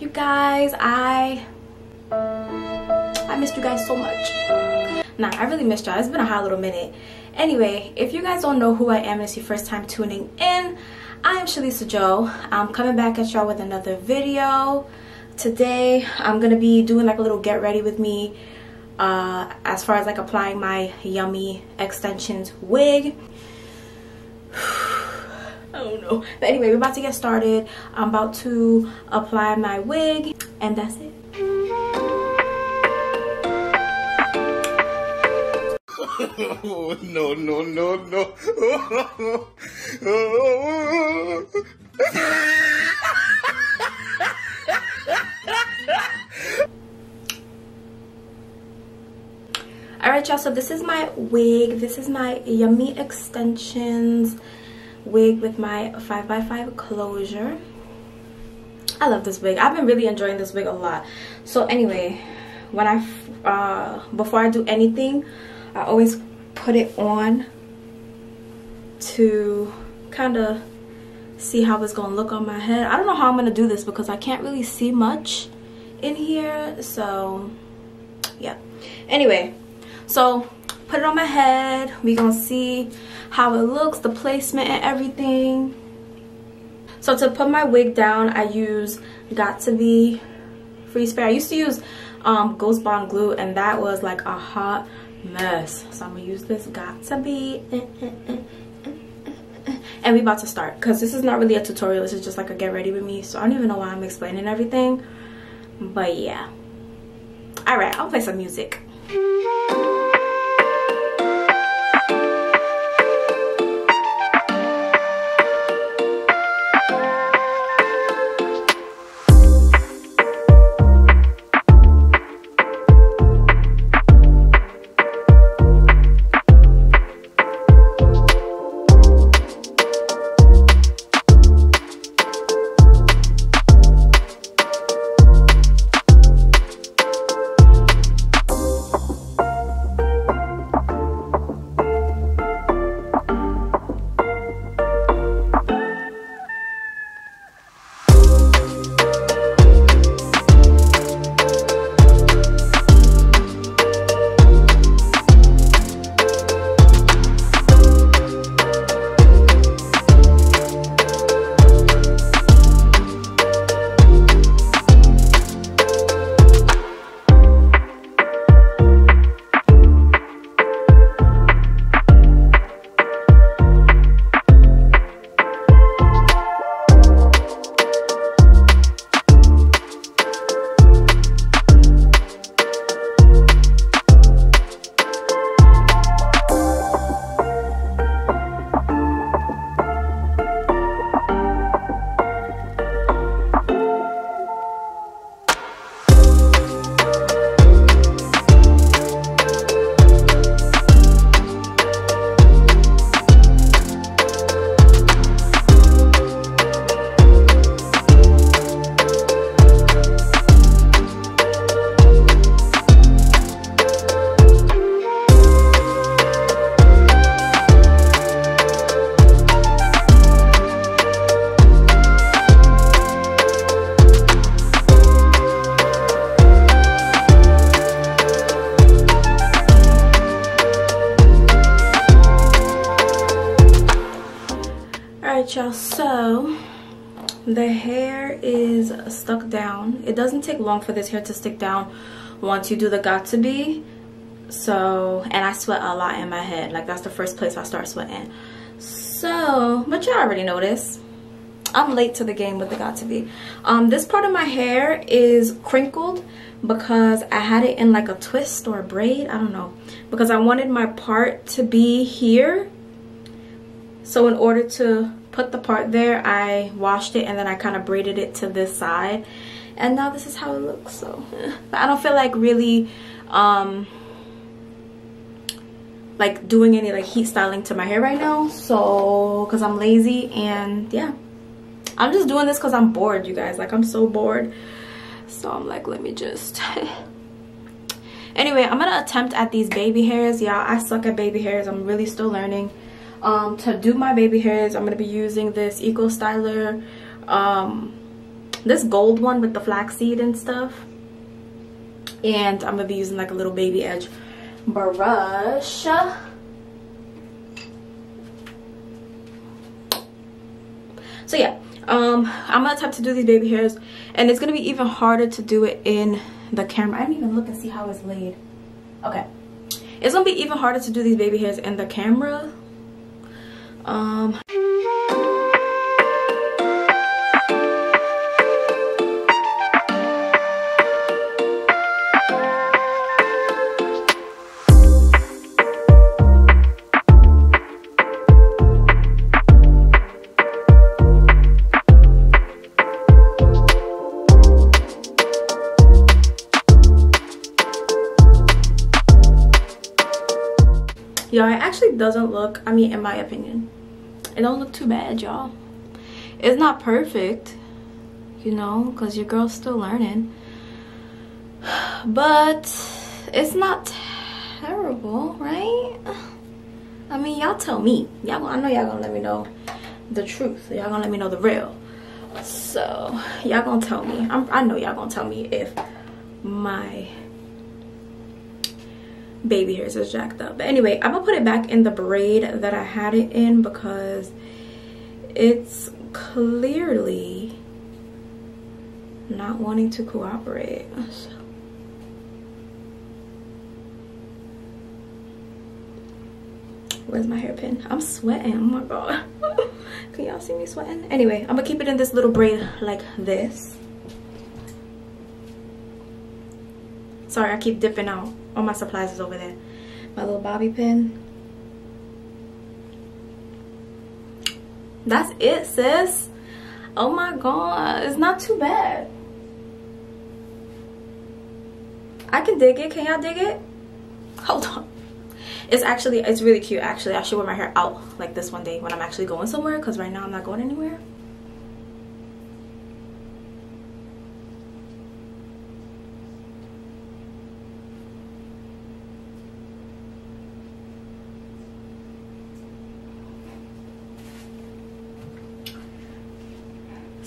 you guys. I i missed you guys so much. Nah i really missed y'all. It's been a hot little minute. Anyway if you guys don't know who i am and it's your first time tuning in i am Shellisa Jo. I'm coming back at y'all with another video. Today i'm gonna be doing like a little get ready with me uh as far as like applying my yummy extensions wig I don't know. But anyway, we're about to get started. I'm about to apply my wig and that's it. no, no, no, no. Alright y'all, so this is my wig. This is my Yummy Extensions wig with my 5x5 closure. I love this wig. I've been really enjoying this wig a lot. So anyway, when I, uh, before I do anything, I always put it on to kind of see how it's going to look on my head. I don't know how I'm going to do this because I can't really see much in here. So yeah. Anyway, so put it on my head. we going to see how it looks, the placement and everything. So to put my wig down, I use Got2b Freeze Spray. I used to use um, Ghost Bond glue and that was like a hot mess. So I'm gonna use this Got2b. And we about to start because this is not really a tutorial. This is just like a get ready with me. So I don't even know why I'm explaining everything. But yeah. Alright, I'll play some music. The hair is stuck down. It doesn't take long for this hair to stick down once you do the Got2b. So and i sweat a lot in my head. Like that's the first place i start sweating. So but you already this. I'm late to the game with the Got2b. Um this part of my hair is crinkled because i had it in like a twist or a braid. I don't know. Because i wanted my part to be here. So in order to put the part there, I washed it and then I kind of braided it to this side. And now this is how it looks. So, I don't feel like really, um, like doing any like heat styling to my hair right now. So, cause I'm lazy and yeah. I'm just doing this cause I'm bored, you guys. Like I'm so bored. So I'm like, let me just anyway i'm gonna attempt at these baby hairs y'all i suck at baby hairs i'm really still learning um, to do my baby hairs i'm going to be using this eco styler um, this gold one with the flaxseed and stuff. And i'm gonna be using like a little baby edge brush. So yeah um i'm gonna attempt to do these baby hairs and it's gonna be even harder to do it in the camera. I didn't even look and see how it's laid. Okay. It's gonna be even harder to do these baby hairs in the camera um y'all it actually doesn't look i mean in my opinion it don't look too bad y'all. It's not perfect you know because your girl's still learning. But it's not terrible right? I mean y'all tell me. Y'all i know y'all gonna let me know the truth. Y'all gonna let me know the real. So y'all gonna tell me. I'm, i know y'all gonna tell me if my baby hairs is jacked up. But anyway i'm gonna put it back in the braid that i had it in because it's clearly not wanting to cooperate. So. where's my hairpin? I'm sweating oh my god. Can y'all see me sweating? Anyway i'm gonna keep it in this little braid like this sorry i keep dipping out. All my supplies is over there. My little bobby pin. That's it sis. Oh my god it's not too bad. I can dig it. Can y'all dig it? Hold on. It's actually it's really cute actually. I should wear my hair out like this one day when i'm actually going somewhere because right now i'm not going anywhere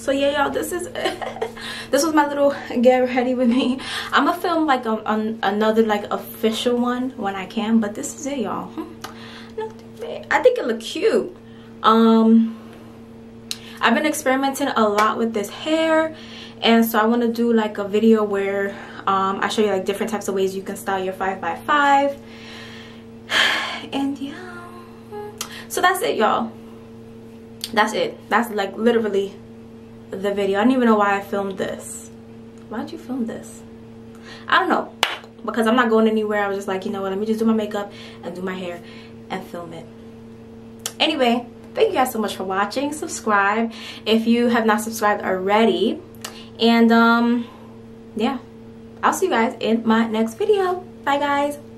so yeah y'all this is this was my little get ready with me. I'm gonna film like a, a, another like official one when i can but this is it y'all. Hmm. i think it look cute. Um i've been experimenting a lot with this hair and so i want to do like a video where um i show you like different types of ways you can style your 5 by 5 and yeah. So that's it y'all. That's it. That's like literally the video. I don't even know why I filmed this. Why'd you film this? I don't know. Because I'm not going anywhere. I was just like, you know what, let me just do my makeup and do my hair and film it. Anyway, thank you guys so much for watching. Subscribe if you have not subscribed already. And um yeah, I'll see you guys in my next video. Bye guys.